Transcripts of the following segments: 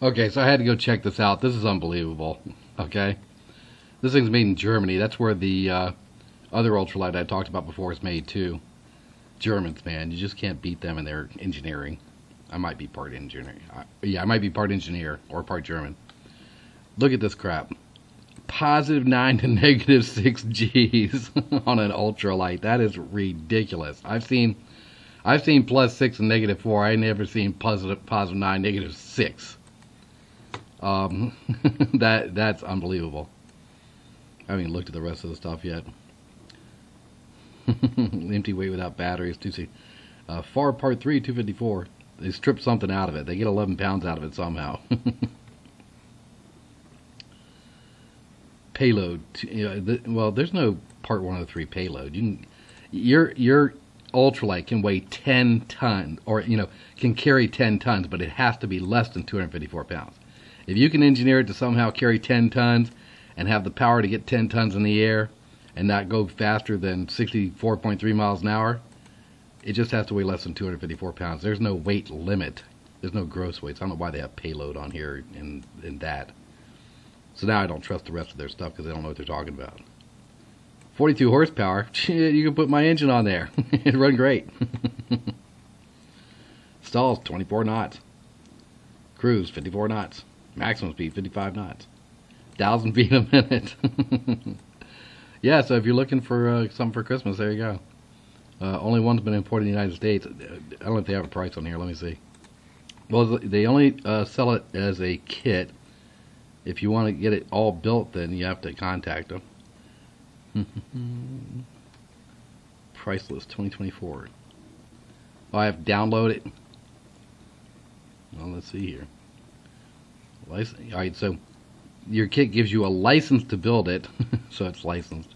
Okay, so I had to go check this out. This is unbelievable. Okay, this thing's made in Germany. That's where the uh, other ultralight I talked about before is made too. Germans, man, you just can't beat them in their engineering. I might be part engineer. I, yeah, I might be part engineer or part German. Look at this crap. Positive 9 to negative 6 Gs on an ultralight. That is ridiculous. I've seen I've seen plus 6 and negative 4. I never seen positive positive 9 negative 6. Um, that that's unbelievable. I haven't looked at the rest of the stuff yet. Empty weight without batteries. Two uh, far part 3 254 they strip something out of it. They get 11 pounds out of it somehow. payload. You know, the, well, there's no part 103 payload. You can, your your ultralight can weigh 10 tons, or you know, can carry 10 tons, but it has to be less than 254 pounds. If you can engineer it to somehow carry 10 tons and have the power to get 10 tons in the air and not go faster than 64.3 miles an hour, it just has to weigh less than 254 pounds. There's no weight limit. There's no gross weights. I don't know why they have payload on here and, in that. So now I don't trust the rest of their stuff because they don't know what they're talking about. 42 horsepower. You can put my engine on there. It'd run great. Stalls 24 knots. Cruise 54 knots. Maximum speed 55 knots. 1,000 feet a minute. yeah, so if you're looking for uh, something for Christmas, there you go. Uh, only one's been imported in the United States. I don't know if they have a price on here. Let me see. Well, they only uh, sell it as a kit. If you want to get it all built, then you have to contact them. Priceless 2024. Oh, I have to download it. Well, let's see here. License. All right, so your kit gives you a license to build it, so it's licensed.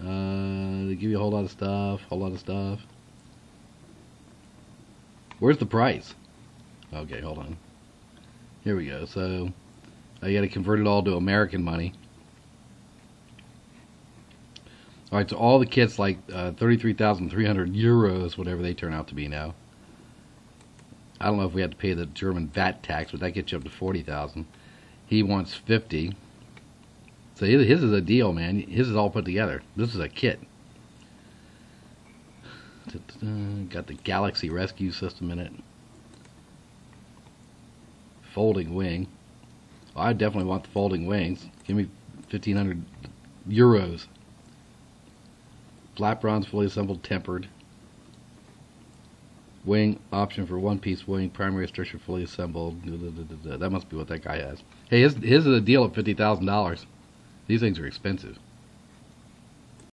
Uh, they give you a whole lot of stuff, whole lot of stuff. Where's the price? Okay, hold on. Here we go. So I got to convert it all to American money. All right, so all the kits like uh, 33,300 euros, whatever they turn out to be now. I don't know if we have to pay the German VAT tax, but that gets you up to 40,000. He wants 50. So his is a deal, man. His is all put together. This is a kit. Got the Galaxy Rescue System in it. Folding wing. Well, I definitely want the folding wings. Give me 1,500 euros. Flat bronze, fully assembled, tempered. Wing option for one piece wing, primary structure fully assembled. That must be what that guy has. Hey, his, his is a deal at $50,000. These things are expensive.